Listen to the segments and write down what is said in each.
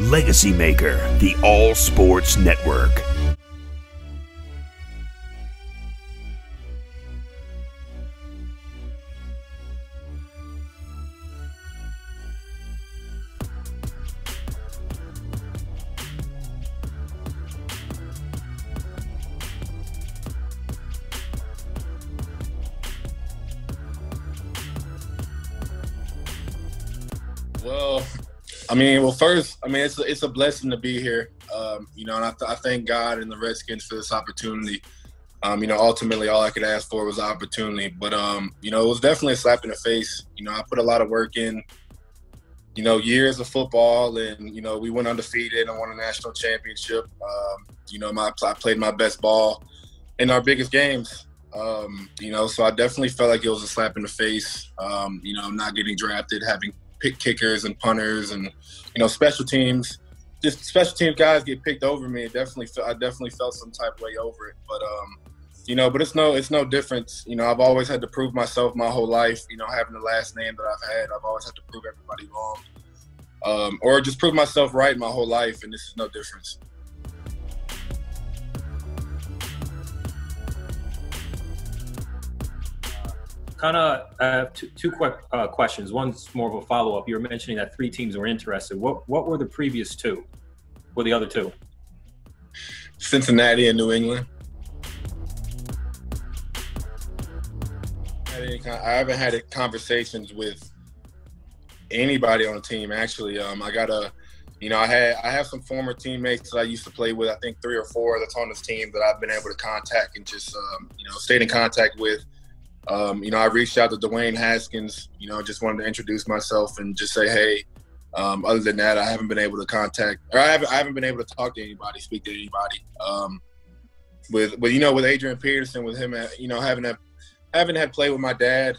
Legacy Maker, the All Sports Network. Well, I mean, well, first, I mean, it's a, it's a blessing to be here. Um, you know, and I, th- I, thank God and the Redskins for this opportunity. Um, you know, ultimately, all I could ask for was opportunity. But um, you know, it was definitely a slap in the face. You know, I put a lot of work in. You know, years of football, and you know, we went undefeated and won a national championship. Um, you know, my I played my best ball in our biggest games. Um, you know, so I definitely felt like it was a slap in the face. Um, you know, not getting drafted, having pick kickers and punters and you know special teams. Just special teams guys get picked over me. It definitely, I definitely felt some type of way over it. But um, you know, but it's no, it's no difference. You know, I've always had to prove myself my whole life. You know, having the last name that I've had, I've always had to prove everybody wrong, um, or just prove myself right my whole life, and this is no difference. Kind of uh, two, two quick uh, questions. One's more of a follow up. You were mentioning that three teams were interested. What what were the previous two? Were the other two? Cincinnati and New England. I haven't had conversations with anybody on the team. Actually, um, I got a, you know, I had I have some former teammates that I used to play with. I think three or four that's on this team that I've been able to contact and just, um, you know, stayed in contact with um, you know, I reached out to Dwayne Haskins. You know, just wanted to introduce myself and just say, hey. Um, other than that, I haven't been able to contact, or I haven't, I haven't been able to talk to anybody, speak to anybody. Um, with, but you know, with Adrian Peterson, with him, you know, having that, having had play with my dad.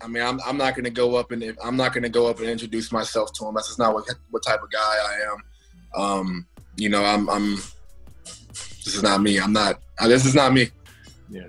I mean, I'm, I'm not going to go up and I'm not going to go up and introduce myself to him. That's just not what, what type of guy I am. Um, you know, I'm, I'm. This is not me. I'm not. This is not me. Yeah.